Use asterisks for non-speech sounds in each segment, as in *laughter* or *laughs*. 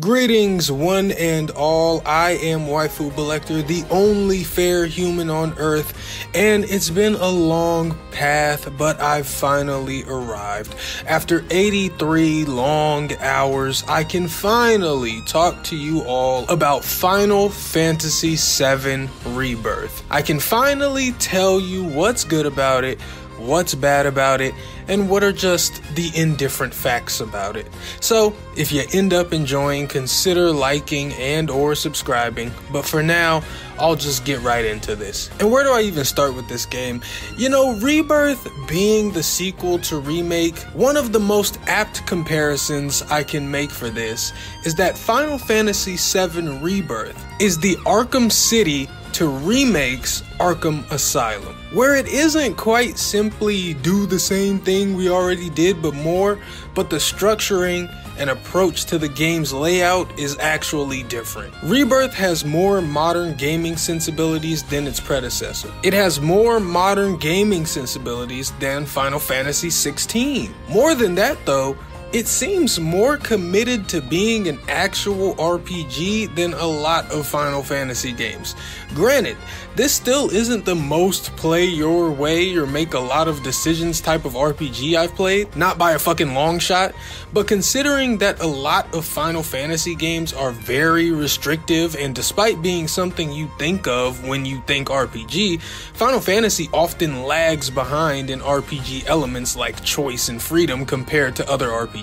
Greetings, one and all. I am Waifu Bollector, the only fair human on Earth, and it's been a long path, but I've finally arrived. After 83 long hours, I can finally talk to you all about Final Fantasy VII Rebirth. I can finally tell you what's good about it, what's bad about it, and what are just the indifferent facts about it. So, if you end up enjoying, consider liking and or subscribing. But for now, I'll just get right into this. And where do I even start with this game? You know, Rebirth being the sequel to Remake, one of the most apt comparisons I can make for this is that Final Fantasy VII Rebirth is the Arkham City to remakes Arkham Asylum, where it isn't quite simply do the same thing we already did but more, but the structuring and approach to the game's layout is actually different. Rebirth has more modern gaming sensibilities than its predecessor. It has more modern gaming sensibilities than Final Fantasy XVI. More than that though, it seems more committed to being an actual RPG than a lot of Final Fantasy games. Granted, this still isn't the most play your way or make a lot of decisions type of RPG I've played, not by a fucking long shot, but considering that a lot of Final Fantasy games are very restrictive and despite being something you think of when you think RPG, Final Fantasy often lags behind in RPG elements like choice and freedom compared to other RPGs.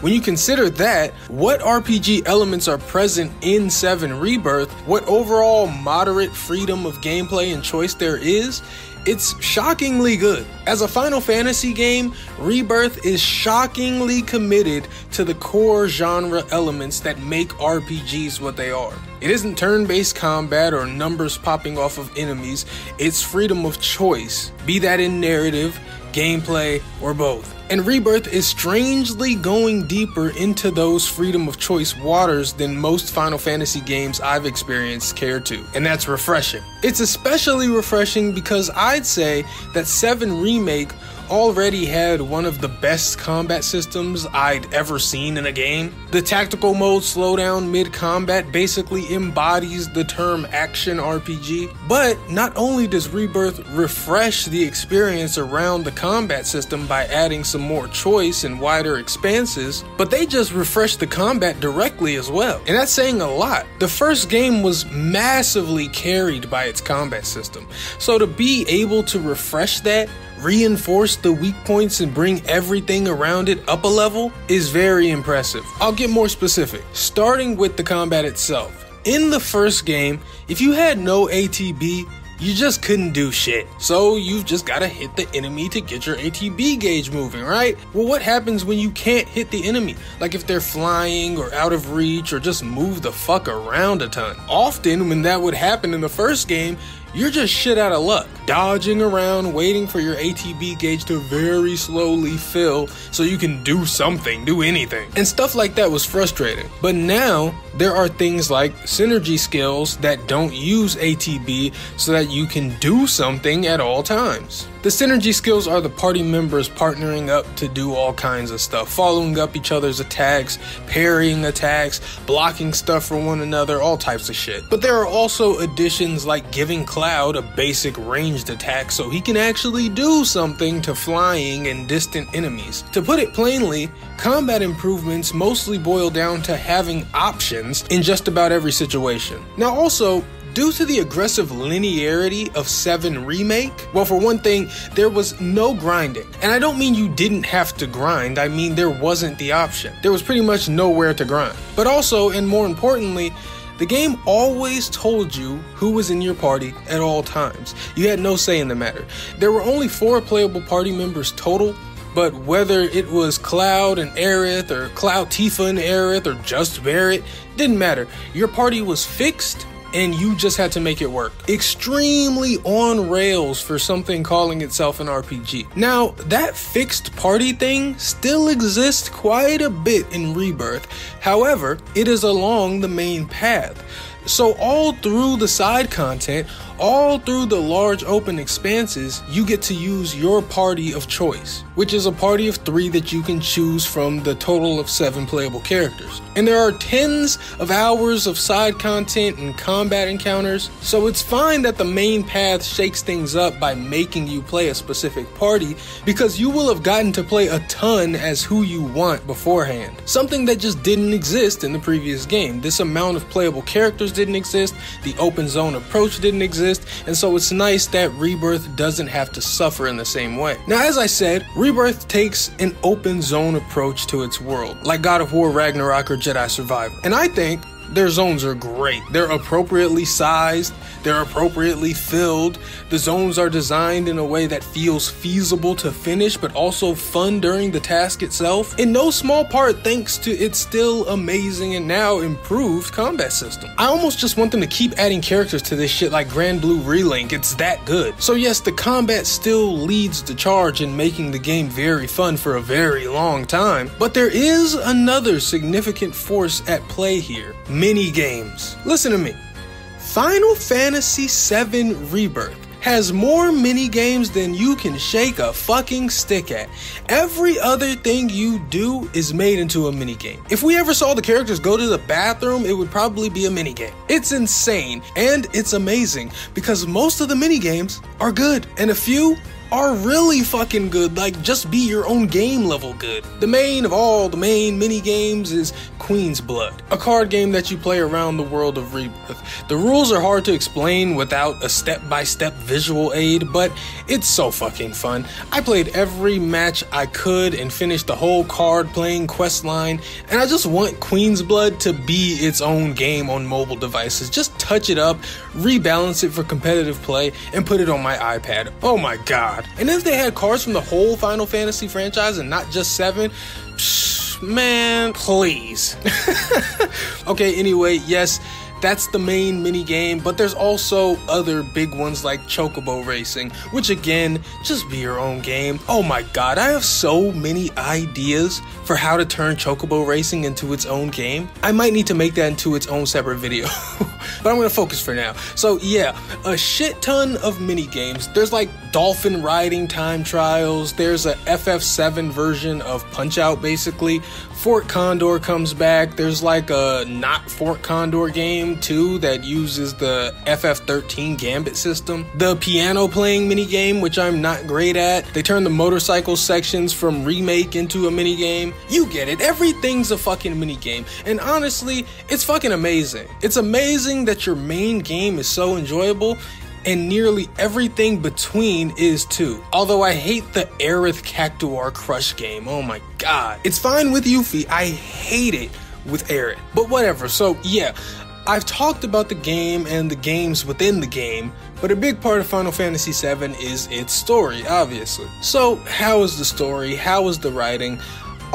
When you consider that, what RPG elements are present in 7 Rebirth, what overall moderate freedom of gameplay and choice there is, it's shockingly good. As a Final Fantasy game, Rebirth is shockingly committed to the core genre elements that make RPGs what they are. It isn't turn based combat or numbers popping off of enemies, it's freedom of choice, be that in narrative, gameplay, or both. And Rebirth is strangely going deeper into those freedom of choice waters than most Final Fantasy games I've experienced care to. And that's refreshing. It's especially refreshing because I'd say that 7 Remake already had one of the best combat systems I'd ever seen in a game. The tactical mode slowdown mid combat basically embodies the term action RPG. But not only does Rebirth refresh the experience around the combat system by adding some more choice and wider expanses, but they just refresh the combat directly as well. And that's saying a lot. The first game was massively carried by its combat system. So to be able to refresh that reinforce the weak points and bring everything around it up a level is very impressive. I'll get more specific, starting with the combat itself. In the first game, if you had no ATB, you just couldn't do shit. So you've just gotta hit the enemy to get your ATB gauge moving, right? Well, what happens when you can't hit the enemy? Like if they're flying or out of reach or just move the fuck around a ton. Often, when that would happen in the first game, you're just shit out of luck, dodging around, waiting for your ATB gauge to very slowly fill so you can do something, do anything. And stuff like that was frustrating. But now, there are things like synergy skills that don't use ATB so that you can do something at all times. The synergy skills are the party members partnering up to do all kinds of stuff, following up each other's attacks, parrying attacks, blocking stuff for one another, all types of shit. But there are also additions like giving Cloud a basic ranged attack so he can actually do something to flying and distant enemies. To put it plainly, combat improvements mostly boil down to having options in just about every situation. Now, also, Due to the aggressive linearity of 7 Remake, well, for one thing, there was no grinding. And I don't mean you didn't have to grind, I mean there wasn't the option. There was pretty much nowhere to grind. But also, and more importantly, the game always told you who was in your party at all times. You had no say in the matter. There were only four playable party members total, but whether it was Cloud and Aerith, or Cloud Tifa and Aerith, or just Barret, didn't matter. Your party was fixed and you just had to make it work. Extremely on rails for something calling itself an RPG. Now, that fixed party thing still exists quite a bit in Rebirth. However, it is along the main path. So, all through the side content, all through the large open expanses, you get to use your party of choice, which is a party of three that you can choose from the total of seven playable characters. And there are tens of hours of side content and combat encounters, so it's fine that the main path shakes things up by making you play a specific party because you will have gotten to play a ton as who you want beforehand. Something that just didn't exist in the previous game. This amount of playable characters didn't exist, the open zone approach didn't exist exist, and so it's nice that Rebirth doesn't have to suffer in the same way. Now, as I said, Rebirth takes an open zone approach to its world, like God of War Ragnarok or Jedi Survivor. And I think their zones are great. They're appropriately sized, they're appropriately filled. The zones are designed in a way that feels feasible to finish, but also fun during the task itself. In no small part, thanks to its still amazing and now improved combat system. I almost just want them to keep adding characters to this shit like Granblue Relink. It's that good. So, yes, the combat still leads the charge in making the game very fun for a very long time, but there is another significant force at play here mini games. Listen to me. Final Fantasy VII Rebirth has more mini games than you can shake a fucking stick at. Every other thing you do is made into a mini game. If we ever saw the characters go to the bathroom, it would probably be a mini game. It's insane and it's amazing because most of the mini games are good and a few are really fucking good, like just be your own game level good. The main of all the main mini games is Queen's Blood, a card game that you play around the world of Rebirth. The rules are hard to explain without a step by step visual aid, but it's so fucking fun. I played every match I could and finished the whole card playing quest line, and I just want Queen's Blood to be its own game on mobile devices. Just touch it up, rebalance it for competitive play, and put it on my iPad. Oh my god. And if they had cards from the whole Final Fantasy franchise and not just seven, psh, man, please. *laughs* okay, anyway, yes that's the main mini game, but there's also other big ones like Chocobo Racing, which again, just be your own game. Oh my god, I have so many ideas for how to turn Chocobo Racing into its own game. I might need to make that into its own separate video, *laughs* but I'm gonna focus for now. So yeah, a shit ton of mini games. There's like dolphin riding time trials. There's a FF7 version of Punch Out basically. Fort Condor comes back. There's like a not Fort Condor game too that uses the FF13 Gambit system. The piano playing mini game, which I'm not great at. They turn the motorcycle sections from remake into a mini game. You get it. Everything's a fucking mini game. And honestly, it's fucking amazing. It's amazing that your main game is so enjoyable and nearly everything between is too. Although I hate the Aerith Cactuar Crush game. Oh my god. It's fine with Yuffie. I hate it with Aerith. But whatever. So yeah, I've talked about the game and the games within the game, but a big part of Final Fantasy VII is its story, obviously. So, how is the story? How is the writing?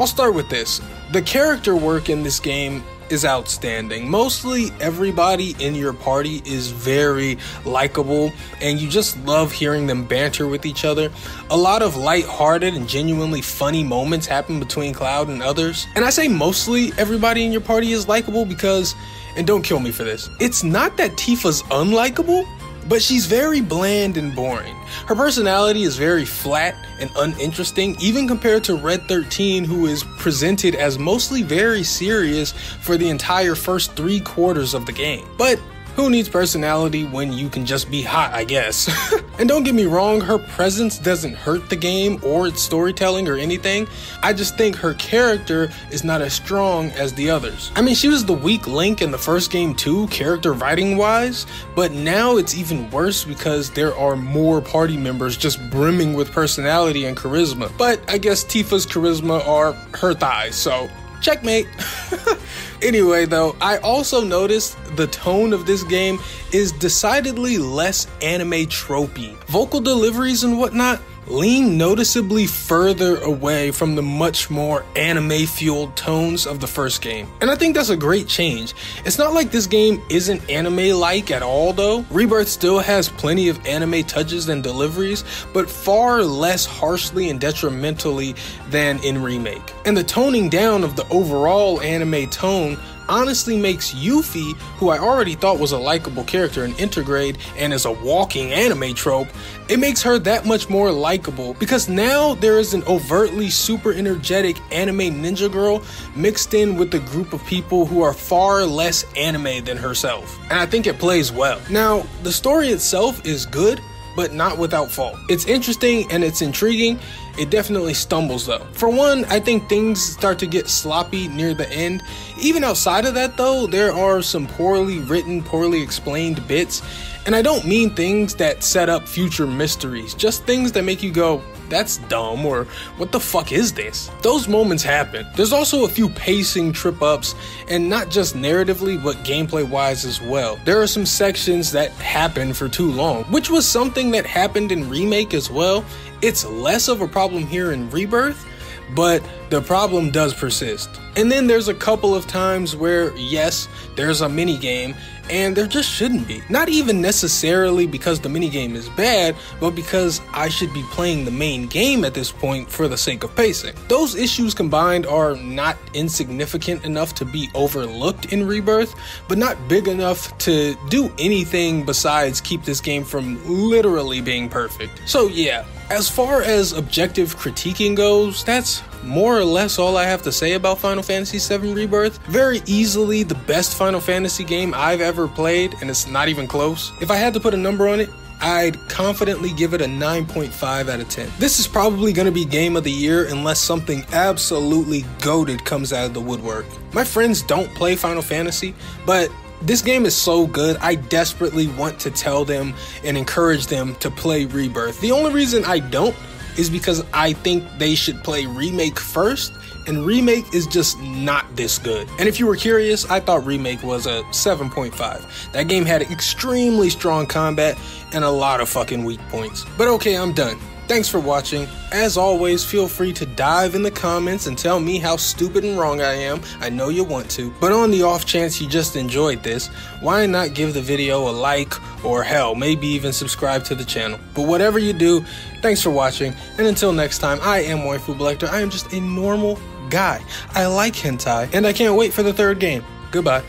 I'll start with this. The character work in this game is outstanding. Mostly everybody in your party is very likable and you just love hearing them banter with each other. A lot of light-hearted and genuinely funny moments happen between Cloud and others. And I say mostly everybody in your party is likable because and don't kill me for this. It's not that Tifa's unlikable, but she's very bland and boring. Her personality is very flat and uninteresting, even compared to Red 13, who is presented as mostly very serious for the entire first three quarters of the game. But who needs personality when you can just be hot, I guess? *laughs* and don't get me wrong, her presence doesn't hurt the game or its storytelling or anything. I just think her character is not as strong as the others. I mean, she was the weak link in the first game too, character writing wise, but now it's even worse because there are more party members just brimming with personality and charisma. But I guess Tifa's charisma are her thighs, so checkmate. *laughs* anyway, though, I also noticed the tone of this game is decidedly less anime tropey. Vocal deliveries and whatnot lean noticeably further away from the much more anime fueled tones of the first game. And I think that's a great change. It's not like this game isn't anime like at all though. Rebirth still has plenty of anime touches and deliveries, but far less harshly and detrimentally than in Remake. And the toning down of the overall anime tone honestly makes Yuffie, who I already thought was a likable character in Intergrade and is a walking anime trope, it makes her that much more likable because now there is an overtly super energetic anime ninja girl mixed in with a group of people who are far less anime than herself. And I think it plays well. Now, the story itself is good, but not without fault. It's interesting and it's intriguing. It definitely stumbles though. For one, I think things start to get sloppy near the end. Even outside of that though, there are some poorly written, poorly explained bits. And I don't mean things that set up future mysteries, just things that make you go, that's dumb, or what the fuck is this? Those moments happen. There's also a few pacing trip ups, and not just narratively, but gameplay wise as well. There are some sections that happen for too long, which was something that happened in Remake as well. It's less of a problem here in Rebirth, but the problem does persist. And then there's a couple of times where, yes, there's a mini game, and there just shouldn't be. Not even necessarily because the mini game is bad, but because I should be playing the main game at this point for the sake of pacing. Those issues combined are not insignificant enough to be overlooked in Rebirth, but not big enough to do anything besides keep this game from literally being perfect. So, yeah, as far as objective critiquing goes, that's more or less all I have to say about Final Fantasy VII Rebirth. Very easily the best Final Fantasy game I've ever played, and it's not even close. If I had to put a number on it, I'd confidently give it a 9.5 out of 10. This is probably going to be game of the year unless something absolutely goaded comes out of the woodwork. My friends don't play Final Fantasy, but this game is so good, I desperately want to tell them and encourage them to play Rebirth. The only reason I don't is because I think they should play Remake first, and Remake is just not this good. And if you were curious, I thought Remake was a 7.5. That game had extremely strong combat and a lot of fucking weak points. But okay, I'm done. Thanks for watching. As always, feel free to dive in the comments and tell me how stupid and wrong I am. I know you want to. But on the off chance you just enjoyed this, why not give the video a like or hell, maybe even subscribe to the channel. But whatever you do, thanks for watching. And until next time, I am Waifu Bollector. I am just a normal guy. I like hentai, and I can't wait for the third game. Goodbye.